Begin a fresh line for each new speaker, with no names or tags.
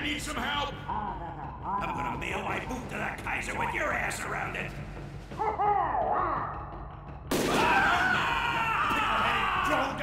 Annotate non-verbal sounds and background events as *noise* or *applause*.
I need some help! I'm gonna mail my boot to the Kaiser with your ass around it! *laughs* ah! Pickle-headed